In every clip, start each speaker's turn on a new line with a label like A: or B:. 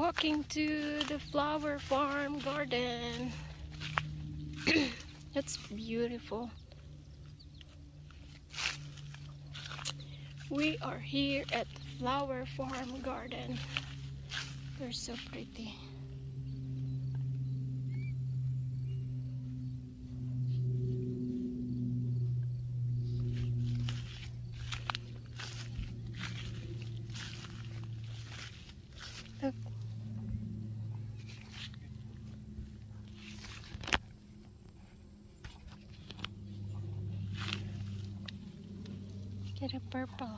A: walking to the flower farm garden. That's beautiful. We are here at flower farm garden. They're so pretty. Get a purple.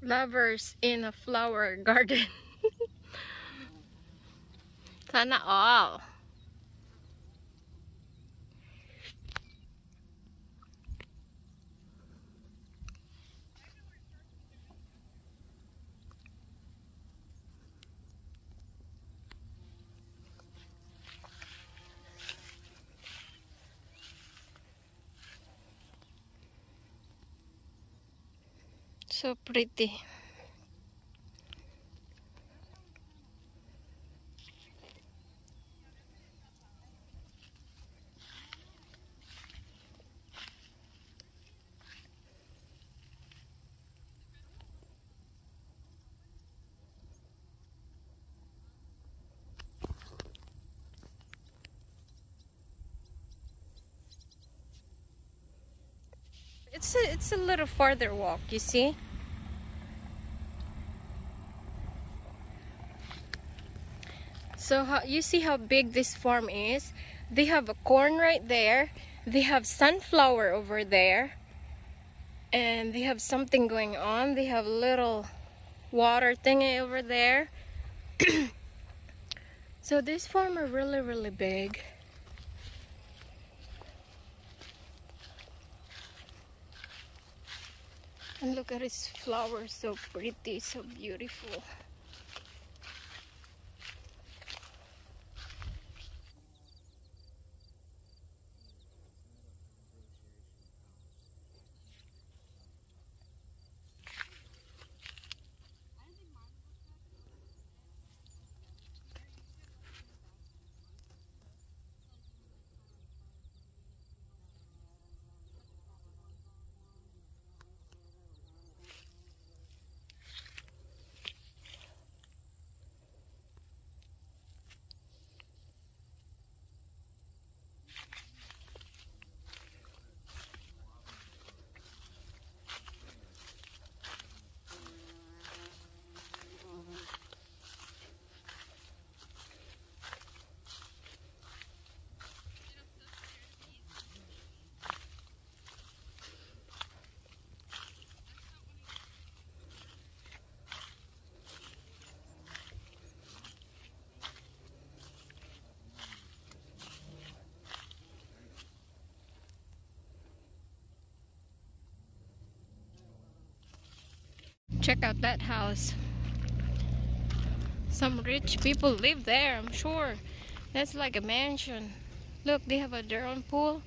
A: Lovers in a flower garden. Sana all. So pretty. It's a, it's a little farther walk, you see? So how, you see how big this farm is? They have a corn right there. They have sunflower over there. And they have something going on. They have little water thingy over there. so this farm are really, really big. And look at his flowers, so pretty, so beautiful. Check out that house. Some rich people live there, I'm sure. That's like a mansion. Look, they have a their own pool.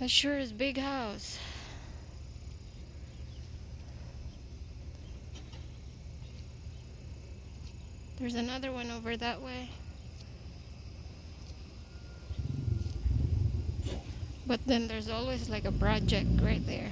A: That sure is big house. There's another one over that way. But then there's always like a project right there.